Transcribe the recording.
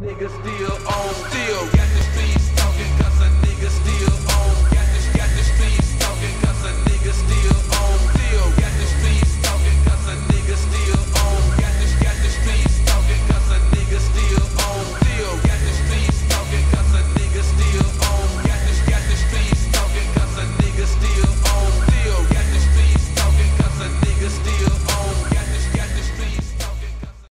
nigga still on.